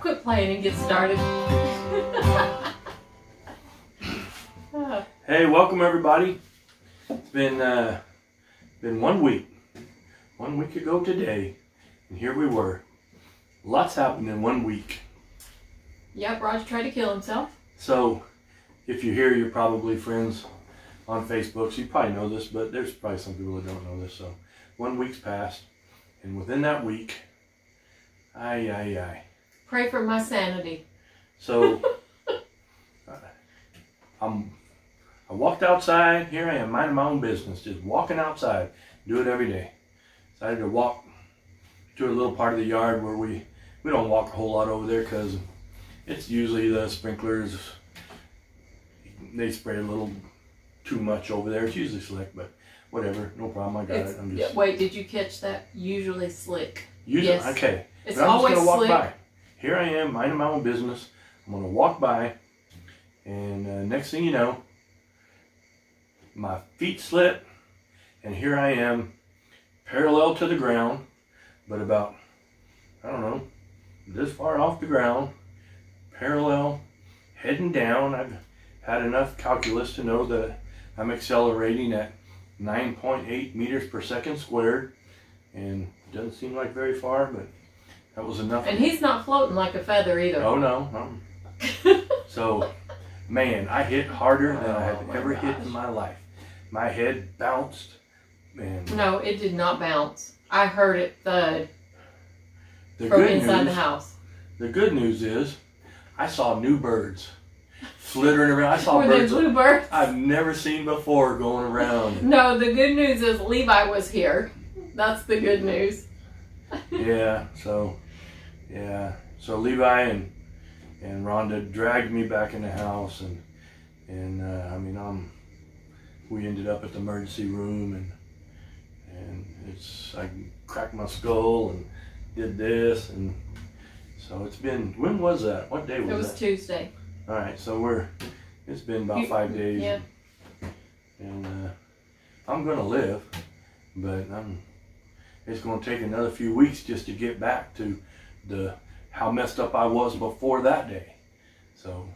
Quit playing and get started. Hey, welcome everybody. It's been uh, been one week, one week ago today, and here we were. Lots happened in one week. yep, Roger tried to kill himself. So, if you're here, you're probably friends on Facebook. So you probably know this, but there's probably some people that don't know this. So, one week's passed, and within that week, aye, aye, aye. Pray for my sanity. So, I'm. I walked outside. Here I am, minding my own business, just walking outside. Do it every day. Decided to walk to a little part of the yard where we we don't walk a whole lot over there because it's usually the sprinklers. They spray a little too much over there. It's usually slick, but whatever, no problem. I got It's, it. I'm yeah, just wait, did you catch that? Usually slick. usually yes. okay. It's But I'm always just gonna walk slick. by. Here I am, minding my own business. I'm gonna walk by, and uh, next thing you know, my feet slip, and here I am, parallel to the ground, but about I don't know, this far off the ground, parallel, heading down. I've had enough calculus to know that I'm accelerating at 9.8 meters per second squared, and it doesn't seem like very far, but that was enough. And he's not floating like a feather either. Oh no. um, so, man, I hit harder than I have Oh, my ever hit in my life. My head bounced, and No, it did not bounce. I heard it thud the from good inside news, the house. the good news is, I saw new birds flittering around. I saw Were they birds blue birds? I've never seen before going around. No, the good news is Levi was here. That's the good news. Yeah. So, yeah. So Levi and and Rhonda dragged me back in the house, and and uh, I mean, I'm. we ended up at the emergency room, and and it's I cracked my skull and did this, and so it's been. When was that? What day was It was, was that? Tuesday. All right. So we're. It's been about five days. yeah. And uh, I'm gonna live, but I'm. It's gonna take another few weeks just to get back to the how messed up I was before that day. So,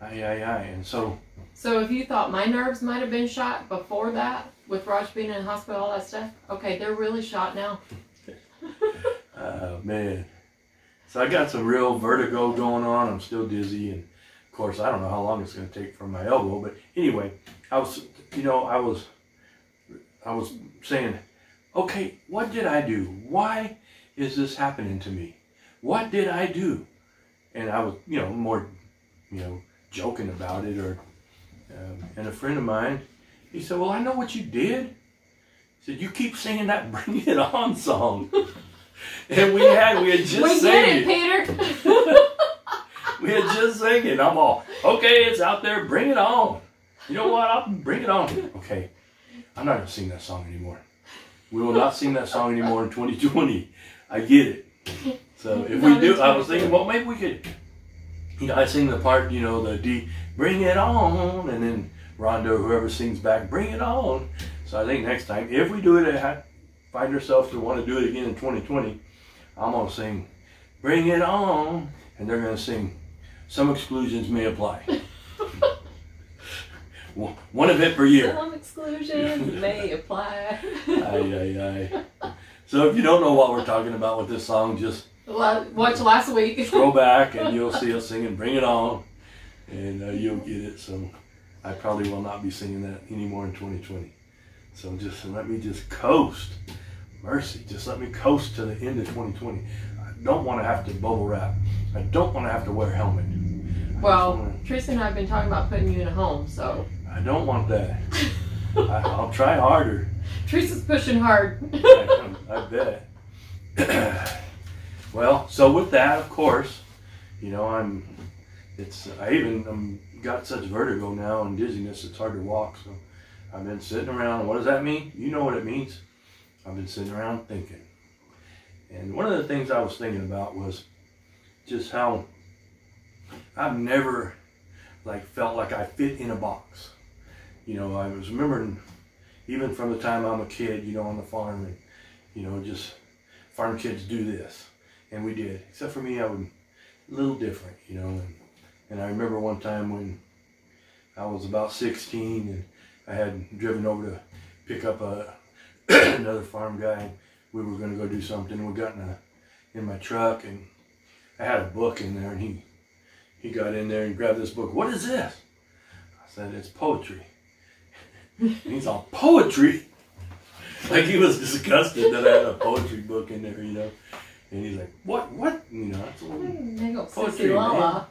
aye aye aye, and so So if you thought my nerves might have been shot before that, with Raj being in the hospital, all that stuff, okay, they're really shot now. uh, man, so I got some real vertigo going on. I'm still dizzy, and of course I don't know how long it's gonna take for my elbow. But anyway, I was, you know, I was, I was saying, okay, what did I do? Why is this happening to me? What did I do? And I was, you know, more, you know, joking about it. Or, um, and a friend of mine, he said, well, I know what you did. He said, you keep singing that "Bring It On" song. and we had, we had just we sang it. it, Peter. We had just sang it. I'm all, okay, it's out there, bring it on. You know what? I'll bring it on. Okay, I'm not to sing that song anymore. We will not sing that song anymore in 2020. I get it. So if we do, I was thinking, well, maybe we could, you know, I sing the part, you know, the D, bring it on, and then Rhonda, whoever sings back, bring it on. So I think next time, if we do it, I find ourselves to want to do it again in 2020, I'm going to sing, bring it on, and they're going to sing, some exclusions may apply. One event per year. Some exclusions may apply. Aye, aye, aye. So if you don't know what we're talking about with this song, just Watch last week. scroll back and you'll see us singing "Bring It On," and uh, you'll get it. So I probably will not be singing that anymore in 2020. So just let me just coast. Mercy, just let me coast to the end of 2020. I don't want to have to bubble wrap. I don't want to have to wear a helmet. Well, Tristan and I have been talking about putting you in a home, so I don't want that. I, I'll try harder. Tristan's pushing hard. I, I bet. well, so with that, of course, you know, I'm. It's I even um, got such vertigo now and dizziness. It's hard to walk. So I've been sitting around. What does that mean? You know what it means. I've been sitting around thinking. And one of the things I was thinking about was just how I've never like felt like I fit in a box. You know, I was remembering even from the time I'm a kid, you know, on the farm and, you know, just farm kids do this. And we did. Except for me, I was a little different, you know. And, and I remember one time when I was about 16 and I had driven over to pick up a another farm guy. We were going to go do something. We got in a in my truck and I had a book in there and he he got in there and grabbed this book. What is this? I said it's poetry. And he's all poetry. like he was disgusted that I had a poetry book in there, you know. And he's like, "What? What? You know, that's Big old Poetry, Lala.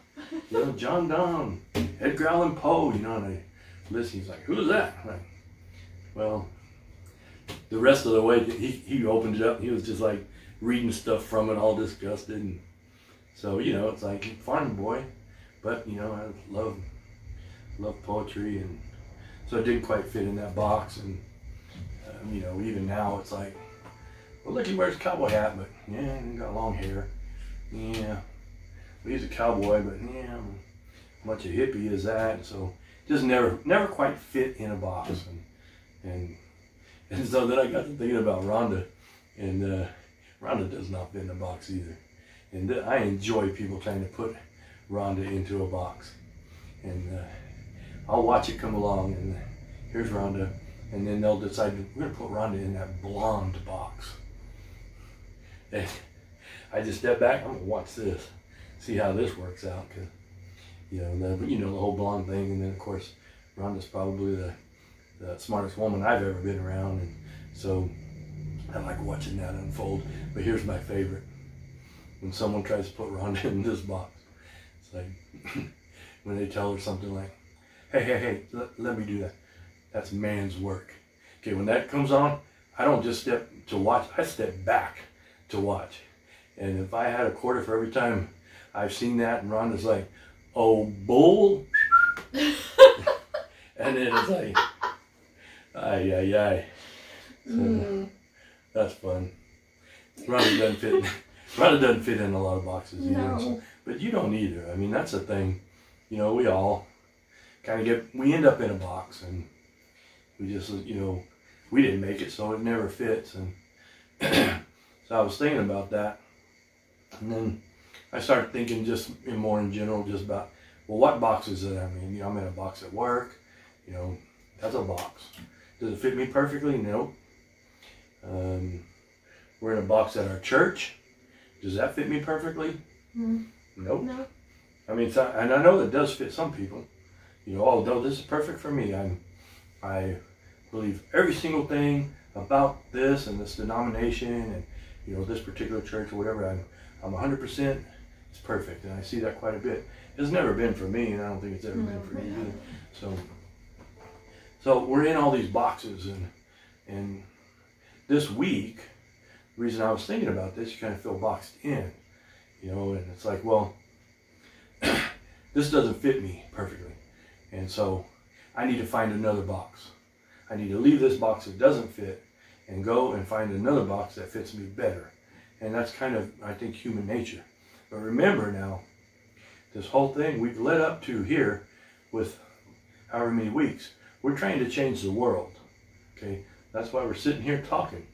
you know, John Donne, Edgar Allan Poe, you know, and I listen, he's like, who's that? I'm like, well, the rest of the way, he, he opened it up, and he was just like reading stuff from it, all disgusted. And so, you know, it's like, farm boy, but, you know, I love, love poetry, and so it didn't quite fit in that box. And, um, you know, even now, it's like, well, look, he wears a cowboy hat, but yeah, he got long hair. Yeah, well, he's a cowboy, but yeah, much a hippie is that? So just never, never quite fit in a box. And and, and so then I got to thinking about Rhonda, and uh, Rhonda does not fit in a box either. And th- I enjoy people trying to put Rhonda into a box, and uh, I'll watch it come along, and here's Rhonda, and then they'll decide we're gonna put Rhonda in that blonde box. And I just step back. I'm gonna watch this see how this works out because you know the you know the whole blonde thing, and then of course Rhonda's probably the, the smartest woman I've ever been around, and so I like watching that unfold. But here's my favorite: when someone tries to put Rhonda in this box, it's like when they tell her something like, "Hey, hey, hey, let, let me do that." That's man's work. Okay, when that comes on, I don't just step to watch; I step back to watch. And if I had a quarter for every time I've seen that, and Rhonda's like, "Oh, bull," and then it's like, "Ay, ay, ay." So Mm. that's fun. Rhonda doesn't fit. Rhonda doesn't fit in a lot of boxes either, No. but you don't either. I mean, that's the thing. You know, we all kind of get. We end up in a box, and we just, you know, we didn't make it, so it never fits. And so I was thinking about that, and then I started thinking just in more in general, just about well, what boxes that I'm in. You know, I'm in a box at work. You know, that's a box. Does it fit me perfectly? No. Um, we're in a box at our church. Does that fit me perfectly? Mm. Nope. No. I mean, and I know that does fit some people. You know, oh no, this is perfect for me. I'm, I believe every single thing about this and this denomination and you know this particular church or whatever. I'm, I'm 100 percent. It's perfect, and I see that quite a bit. It's never been for me, and I don't think it's ever No, been for you either. So, so we're in all these boxes, and and this week, the reason I was thinking about this, you kind of feel boxed in, you know, and it's like, well, this doesn't fit me perfectly. And so I need to find another box. I need to leave this box that doesn't fit and go and find another box that fits me better. And that's kind of, I think, human nature. But remember now, this whole thing we've led up to here with however many weeks, we're trying to change the world. Okay? That's why we're sitting here talking.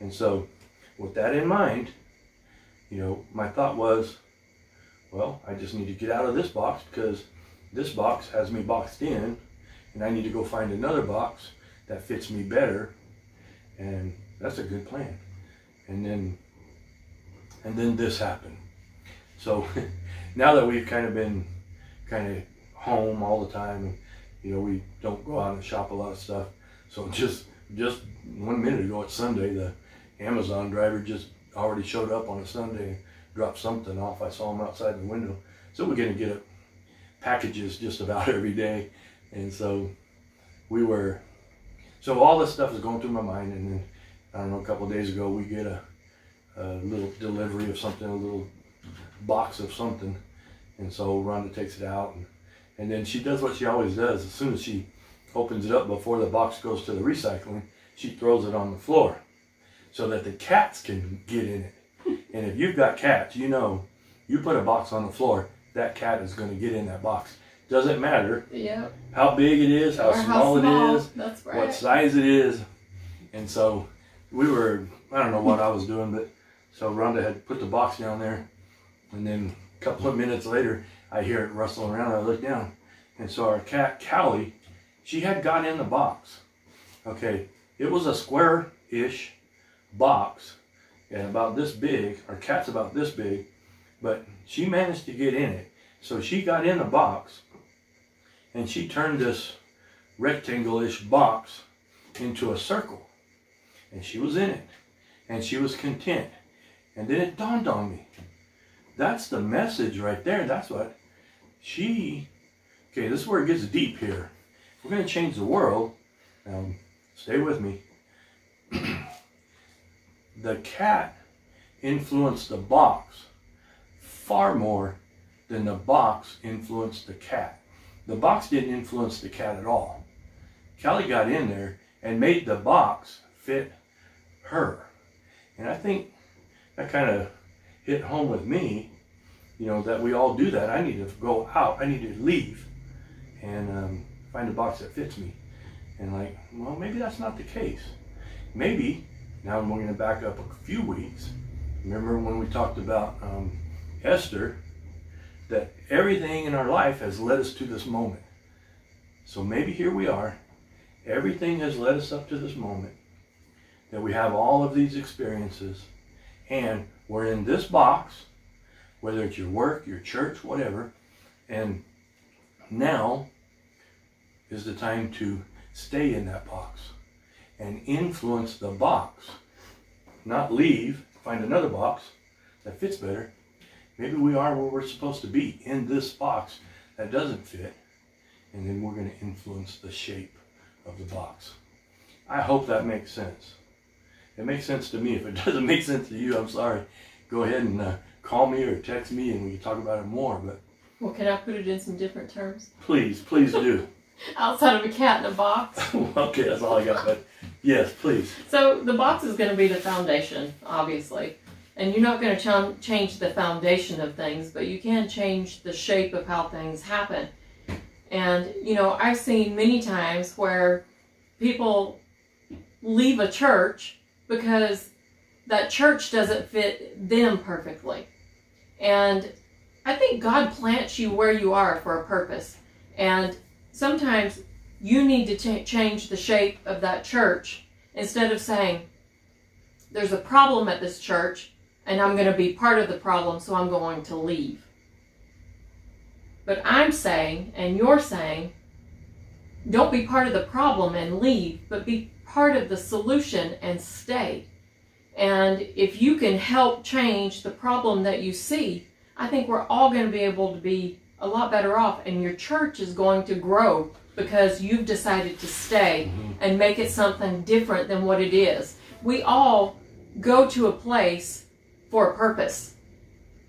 And so, with that in mind, you know, my thought was, well, I just need to get out of this box because this box has me boxed in, and I need to go find another box that fits me better, and that's a good plan. And then, and then this happened. So now that we've kind of been kind of home all the time, and you know we don't go out and shop a lot of stuff. So just just one minute ago, it's Sunday. The Amazon driver just already showed up on a Sunday, and dropped something off. I saw him outside the window. So we're gonna get it packages just about every day, and so we were. So all this stuff is going through my mind, and then I don't know. A couple of days ago, we get a, a little delivery of something, a little box of something, and so Rhonda takes it out, and, and then she does what she always does. As soon as she opens it up before the box goes to the recycling, she throws it on the floor so that the cats can get in it. And if you've got cats, you know, you put a box on the floor, that cat is going to get in that box. Doesn't matter how big it is, how Or small, it is, right. what size it is. And so we were, I don't know what I was doing, but so Rhonda had put the box down there and then a couple of minutes later, I hear it rustling around. I look down, and so our cat Callie, she had got in the box. Okay, it was a square-ish box, and about this big. Our cat's about this big, but she managed to get in it. So she got in the box, and she turned this rectangle-ish box into a circle, and she was in it, and she was content. And then it dawned on me. That's the message right there. That's what she, okay, this is where it gets deep here. We're going to change the world, um, stay with me. the cat influenced the box far more than the box influenced the cat. The box didn't influence the cat at all. Callie got in there and made the box fit her. And I think that kind of hit home with me, you know, that we all do that. I need to go out, I need to leave and um, find a box that fits me. And like, well, maybe that's not the case. Maybe, now we're going to back up a few weeks. Remember when we talked about um, Esther, that everything in our life has led us to this moment. So maybe here we are. Everything has led us up to this moment. That we have all of these experiences and we're in this box, whether it's your work, your church, whatever, and now is the time to stay in that box and influence the box. Not leave, find another box that fits better. Maybe we are where we're supposed to be in this box that doesn't fit, and then we're going to influence the shape of the box. I hope that makes sense. It makes sense to me. If it doesn't make sense to you, I'm sorry. Go ahead and uh, call me or text me and we can talk about it more. But Well, can I put it in some different terms? please, please do. Outside of a cat in a box. okay, that's all I got. But yes, please. So the box is going to be the foundation, obviously. And you're not going to ch- change the foundation of things, but you can change the shape of how things happen. And, you know, I've seen many times where people leave a church because that church doesn't fit them perfectly. And I think God plants you where you are for a purpose. And sometimes you need to ch- change the shape of that church instead of saying, there's a problem at this church and I'm going to be part of the problem, so I'm going to leave. But I'm saying, and you're saying, don't be part of the problem and leave, but be part of the solution and stay. And if you can help change the problem that you see, I think we're all going to be able to be a lot better off, and your church is going to grow because you've decided to stay mm-hmm. and make it something different than what it is. We all go to a place for a purpose.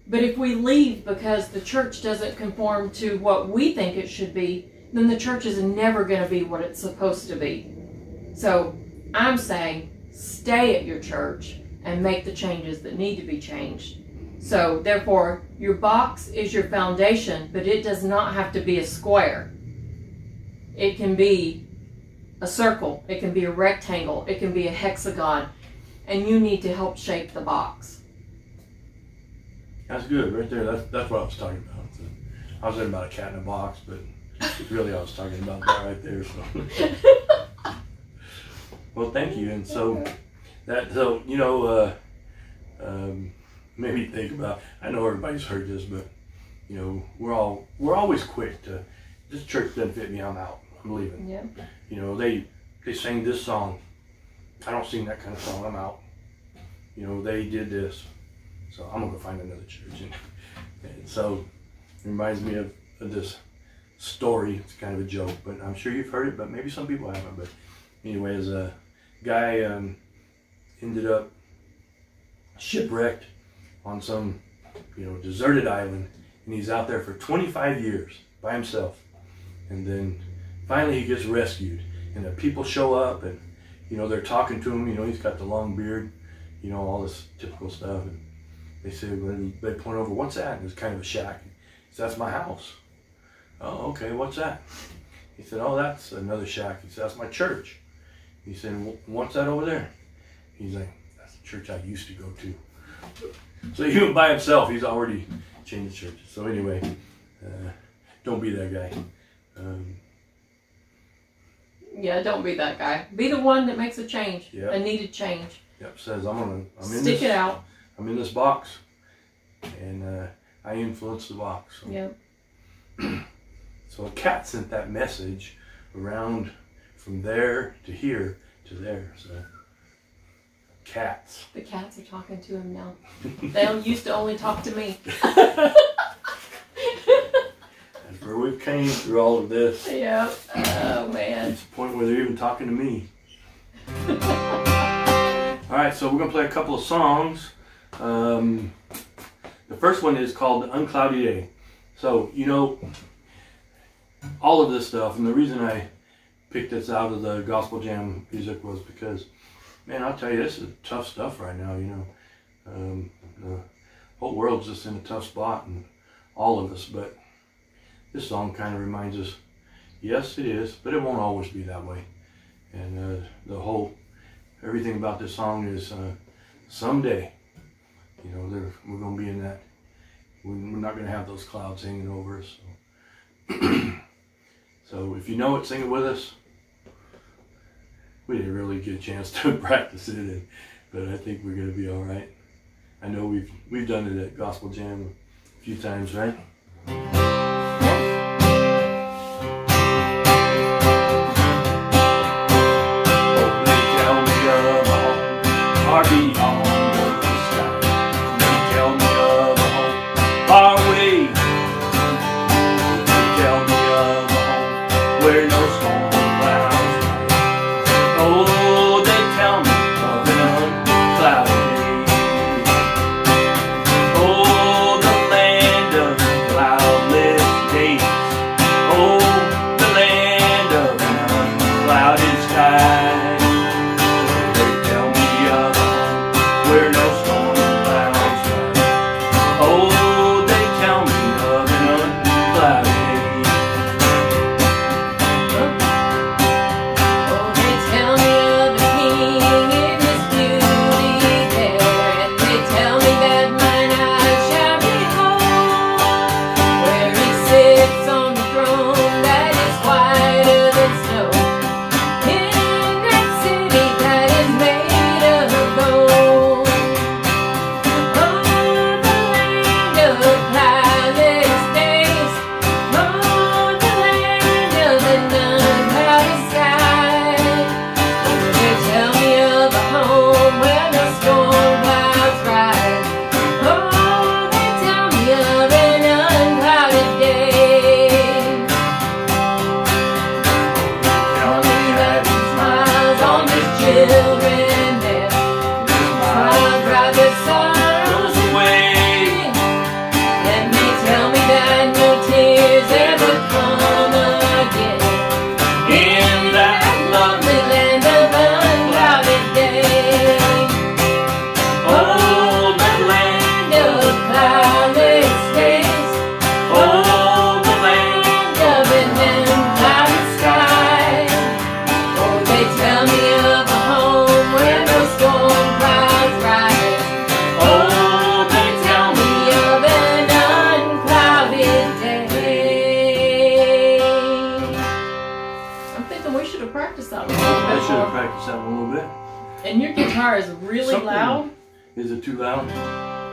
But if we leave because the church doesn't conform to what we think it should be, then the church is never going to be what it's supposed to be. So I'm saying stay at your church and make the changes that need to be changed. So therefore, your box is your foundation, but it does not have to be a square. It can be a circle, it can be a rectangle, it can be a hexagon, and you need to help shape the box. That's good, right there. That's that's what I was talking about. I was thinking about a cat in a box, but really I was talking about that right there. So, well, thank you. And so that so you know, uh, um, maybe think about. I know everybody's heard this, but you know, we're all we're always quick to. This church doesn't fit me. I'm out. I'm leaving. Yeah. You know, they they sang this song. I don't sing that kind of song. I'm out. You know, they did this. So I'm gonna go find another church. And, and so it reminds me of, of this story. It's kind of a joke, but I'm sure you've heard it, but maybe some people haven't. But anyway, as a guy um, ended up shipwrecked on some you know deserted island, and he's out there for 25 years by himself, and then finally he gets rescued, and the people show up, and you know they're talking to him. You know he's got the long beard, you know all this typical stuff. And, they said, when they point over, what's that? And it's kind of a shack. He said, that's my house. Oh, okay, what's that? He said, oh, that's another shack. He said, that's my church. He said, what's that over there? He's like, that's the church I used to go to. So even by himself, he's already, change churches. So anyway, uh, don't be that guy. Um, Yeah, don't be that guy. Be the one that makes a change, Yeah. a needed change. yep, says I'm gonna. I'm in Stick this. it out. I'm in this box, and uh, I influence the box. So, Yep. so a cat sent that message around from there to here to there. So cats. The cats are talking to him now. They don't used to only talk to me. That's where we came through all of this. yeah. Oh man. It's the point where they're even talking to me. All right, so we're gonna play a couple of songs. Um, the first one is called "Uncloudy Day." So you know, all of this stuff, and the reason I picked this out of the gospel jam music was because, man, I'll tell you, this is tough stuff right now. You know, um, the whole world's just in a tough spot, and all of us. But this song kind of reminds us Yes, it is, but it won't always be that way. And uh, the whole, everything about this song is uh, someday, you know, we're going to be in that. We're we're not going to have those clouds hanging over us. So. so if you know it, sing it with us. We didn't really get a chance to practice it, and, but I think we're going to be all right. I know we've we've done it at Gospel Jam a few times, right?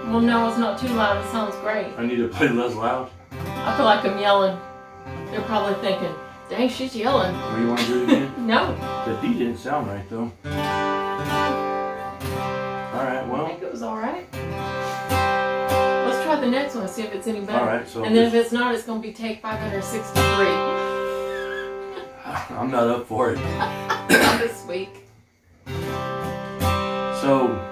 Well, no, it's not too loud. It sounds great. I need to play less loud. I feel like I'm yelling. They're probably thinking, dang, she's yelling. What do you want to do it again? No, the D didn't sound right though. All right, well. I think it was all right. Let's try the next one and see if it's any better. all right. So And then if it's not, it's going to be take 563. I'm not up for it. Not this week. So.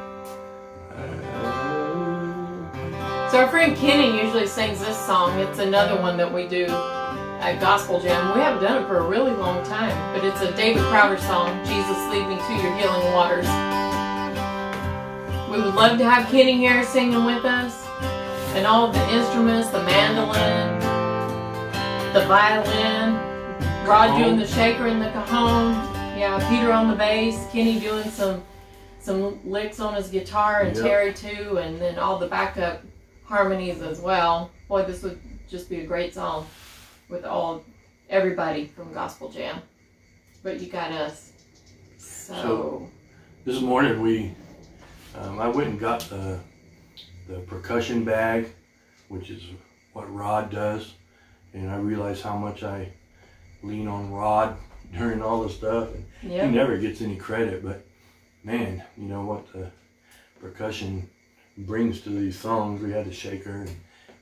So our friend Kenny usually sings this song. It's another one that we do at Gospel Jam. We haven't done it for a really long time, but it's a David Crowder song, Jesus Lead Me to Your Healing Waters. We would love to have Kenny here singing with us. And all of the instruments, the mandolin, the violin, Rod doing the shaker and the cajon. Yeah, Peter on the bass, Kenny doing some some licks on his guitar and Yep. Terry too, and then all the backup harmonies as well. boy, this would just be a great song with all everybody from Gospel Jam. But you got us. So, So- This morning we, um, I went and got the the percussion bag, which is what Rod does, and I realized how much I lean on Rod during all the stuff. And he never gets any credit, but man, you know what the percussion brings to these songs. We had the shaker, and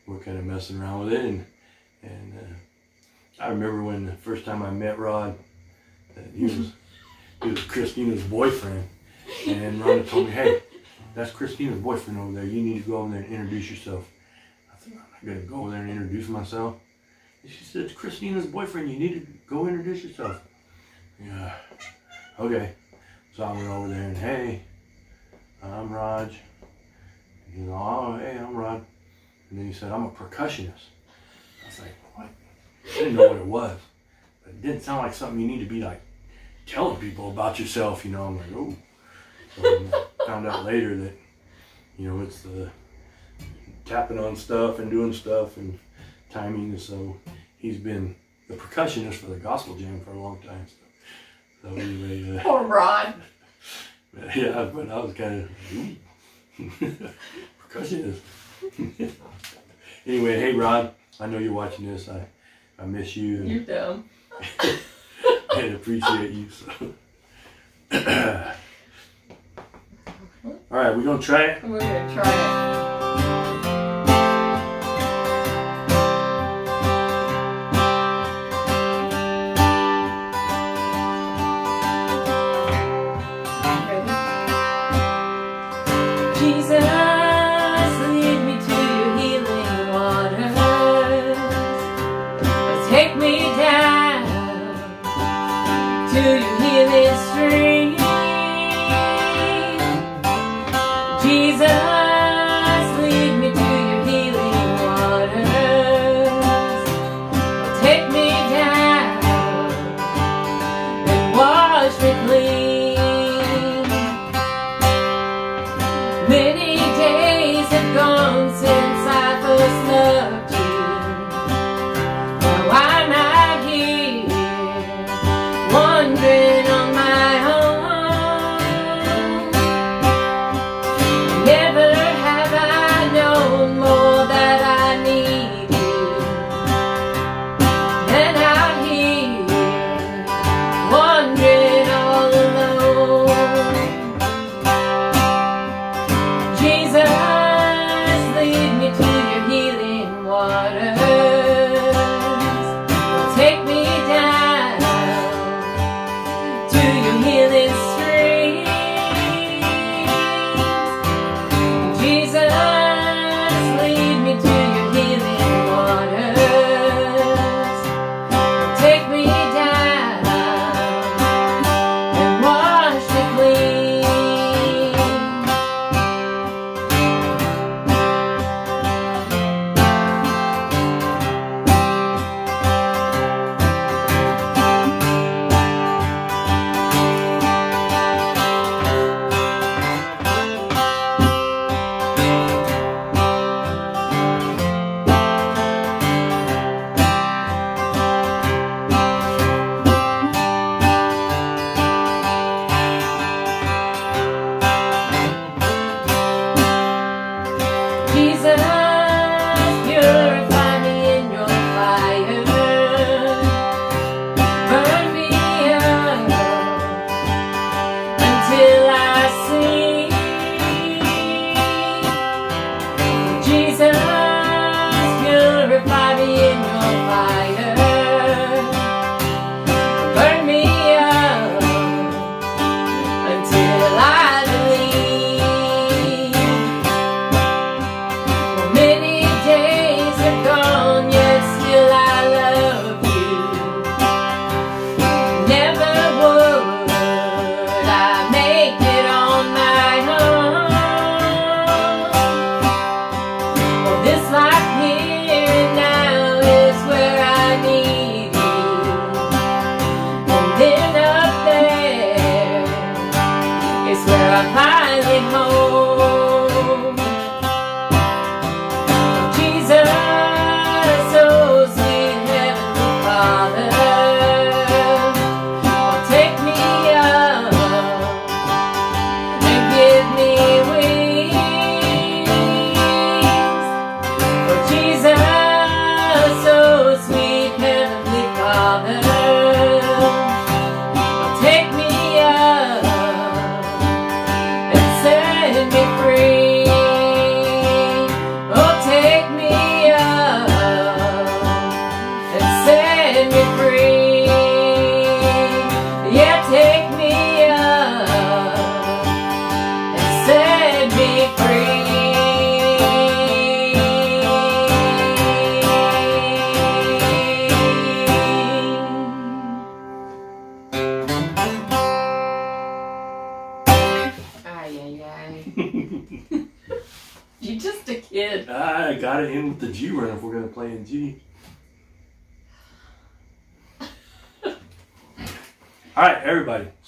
we're kind of messing around with it, and and uh, I remember when the first time I met Rod, that he was he was Christina's boyfriend, and Rhonda told me, hey, that's Christina's boyfriend over there. You need to go over there and introduce yourself. I said, I'm not gonna go over there and introduce myself. And she said, it's Christina's boyfriend. You need to go introduce yourself. Yeah. Okay. So I went over there and hey, I'm Raj. And know, oh hey, I'm Rod. And then he said, I'm a percussionist. I was like, what? I didn't know what it was. But it didn't sound like something you need to be like telling people about yourself, you know. I'm like, oh. So found out later that, you know, it's the tapping on stuff and doing stuff and timing. And so he's been the percussionist for the gospel jam for a long time. So, so anyway, uh, Poor Rod. yeah, but I was kind of percussionist. anyway, hey Rod, I know you're watching this. I, I miss you and, You're dumb. and appreciate you. So. All right, we're gonna try it. We're gonna try it.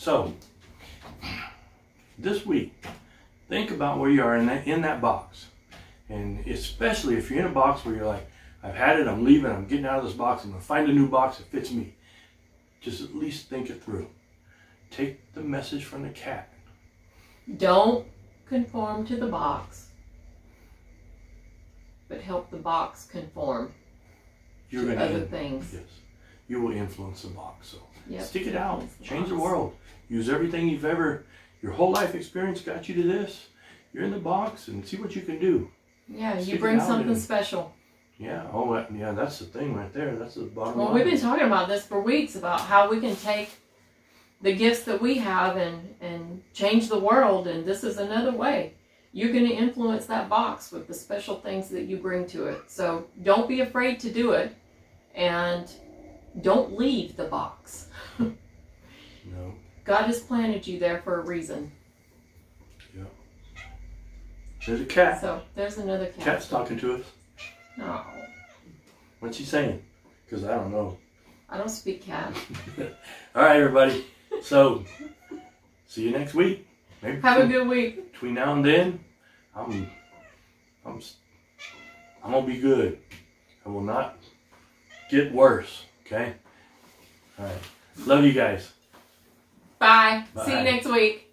So this week, think about where you are in that in that box, and especially if you're in a box where you're like, "I've had it. I'm leaving. I'm getting out of this box. I'm gonna find a new box that fits me." Just at least think it through. Take the message from the cat. Don't conform to the box, but help the box conform You're to gonna other in- things. yes, you will influence the box. So. Yep. Stick it out. Change the world. Use everything you've ever, your whole life experience got you to this. You're in the box and see what you can do. Yeah, you Stick bring something and- special. Yeah. Oh, that- yeah. That's the thing right there. That's the bottom Well, line. we've been talking about this for weeks about how we can take the gifts that we have and and change the world, and this is another way. You're going to influence that box with the special things that you bring to it. So don't be afraid to do it, and don't leave the box. no. God has planted you there for a reason. Yeah. There's a cat. So there's another cat. Cat's talking to us. No, What's she saying? Because I don't know. I don't speak cat. All right, everybody. So, see you next week. Maybe Have a good week. between now and then, I'm, I'm, I'm gonna be good. I will not get worse. Okay. All right. Love you guys. Bye. See you next week.